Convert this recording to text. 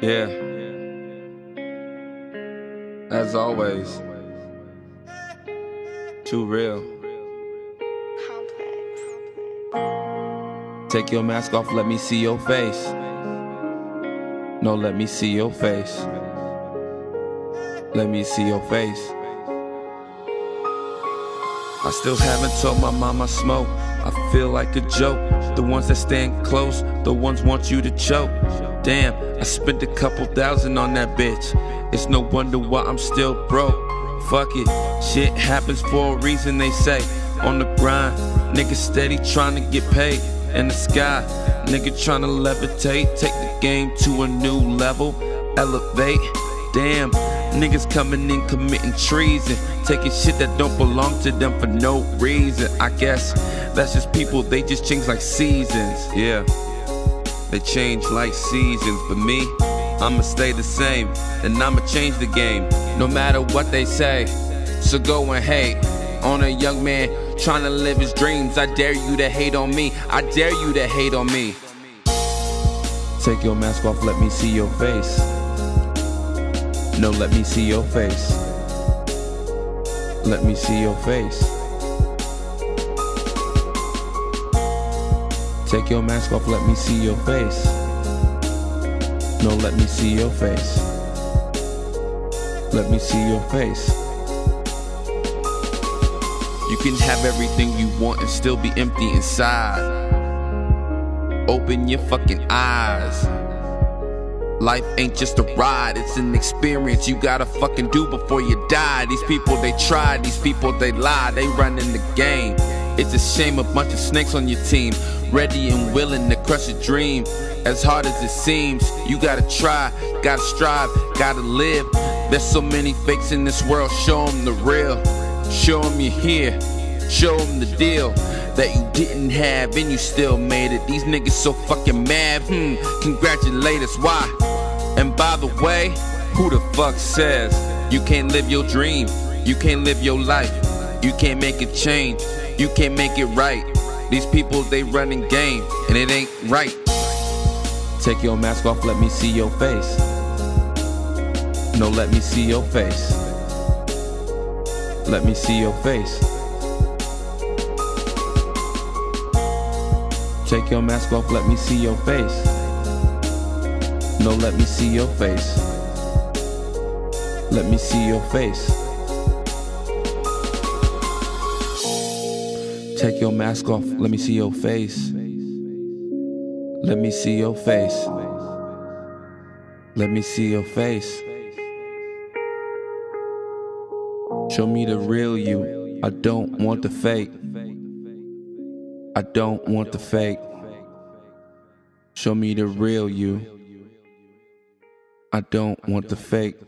Yeah. As always. Too real. Take your mask off, let me see your face. No, let me see your face. Let me see your face. I still haven't told my mama smoke. I feel like a joke. The ones that stand close, the ones want you to choke. Damn, I spent a couple thousand on that bitch. It's no wonder why I'm still broke. Fuck it, shit happens for a reason, they say. On the grind, nigga steady trying to get paid. In the sky, nigga trying to levitate, take the game to a new level, elevate. Damn, niggas coming in committing treason, taking shit that don't belong to them for no reason. I guess that's just people, they just change like seasons. Yeah, they change like seasons, but me, I'ma stay the same, and I'ma change the game, no matter what they say. So go and hate on a young man trying to live his dreams. I dare you to hate on me. I dare you to hate on me. Take your mask off, let me see your face. No, let me see your face. Let me see your face. Take your mask off, let me see your face. No, let me see your face. Let me see your face. You can have everything you want and still be empty inside. Open your fucking eyes. Life ain't just a ride, it's an experience you gotta fucking do before you die. These people they try, these people they lie, they running the game. It's a shame a bunch of snakes on your team, ready and willing to crush a dream. As hard as it seems, you gotta try, gotta strive, gotta live. There's so many fakes in this world, show them the real. Show them you're here, show them the deal that you didn't have and you still made it. These niggas so fucking mad, hmm, congratulate us, why? And by the way, who the fuck says you can't live your dream? You can't live your life, you can't make it change, you can't make it right. These people, they running game, and it ain't right. Take your mask off, let me see your face. No, let me see your face. Let me see your face. Take your mask off, let me see your face. No, let me see your face. Let me see your face. Take your mask off, let me see your face. Let me see your face. Let me see your face. Show me the real you. I don't want the fake. I don't want the fake. Show me the real you. I don't want the fake.